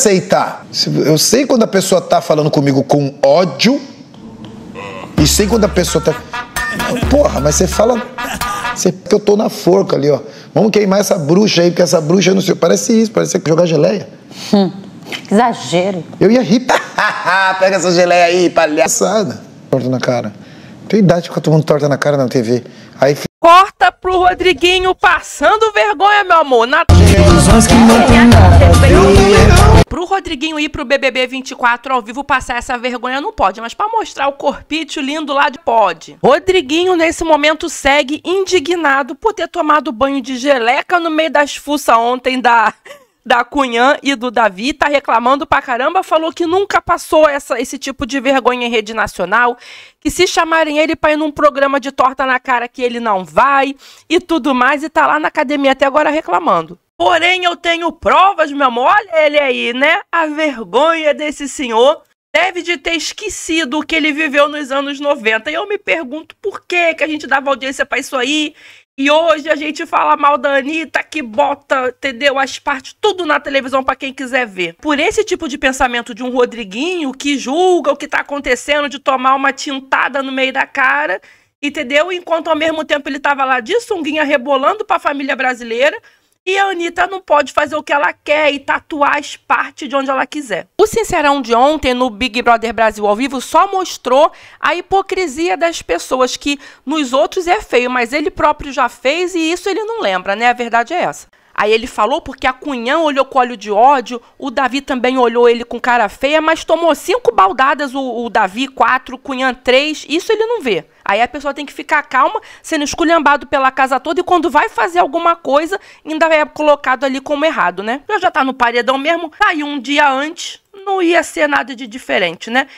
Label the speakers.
Speaker 1: aceitar. Eu sei quando a pessoa tá falando comigo com ódio e sei quando a pessoa tá. Porra, mas você fala. Você, que eu tô na forca ali, ó. Vamos queimar essa bruxa aí, porque essa bruxa não sei. Parece isso, parece jogar geleia.
Speaker 2: Hum, exagero.
Speaker 1: Eu ia rir. Pega essa geleia aí, palhaçada. Torta na cara. Tem idade de ficar tomando torta na cara na TV. Aí
Speaker 3: Corta pro Rodriguinho passando vergonha, meu amor. Na... Pro Rodriguinho ir pro BBB 24 ao vivo passar essa vergonha não pode, mas para mostrar o corpite lindo lá de pode. Rodriguinho nesse momento segue indignado por ter tomado banho de geleca no meio das fuças ontem da da Cunhã e do Davi, tá reclamando pra caramba, falou que nunca passou essa, esse tipo de vergonha em rede nacional, que se chamarem ele pra ir num programa de torta na cara que ele não vai e tudo mais, e tá lá na academia até agora reclamando. Porém, eu tenho provas, meu amor, olha ele aí, né? A vergonha desse senhor deve de ter esquecido o que ele viveu nos anos 90. E eu me pergunto por que, que a gente dava audiência para isso aí e hoje a gente fala mal da Anitta, que bota, entendeu? As partes, tudo na televisão para quem quiser ver. Por esse tipo de pensamento de um Rodriguinho que julga o que tá acontecendo, de tomar uma tintada no meio da cara, entendeu? Enquanto ao mesmo tempo ele tava lá de sunguinha rebolando pra família brasileira, e a Anitta não pode fazer o que ela quer e tatuar as partes de onde ela quiser. O Sincerão de ontem no Big Brother Brasil ao vivo só mostrou a hipocrisia das pessoas que nos outros é feio, mas ele próprio já fez e isso ele não lembra, né? A verdade é essa. Aí ele falou porque a Cunhã olhou com olho de ódio, o Davi também olhou ele com cara feia, mas tomou cinco baldadas o, o Davi, quatro, Cunhã, três, isso ele não vê. Aí a pessoa tem que ficar calma, sendo esculhambado pela casa toda, e quando vai fazer alguma coisa, ainda é colocado ali como errado, né? Já já tá no paredão mesmo, aí um dia antes, não ia ser nada de diferente, né?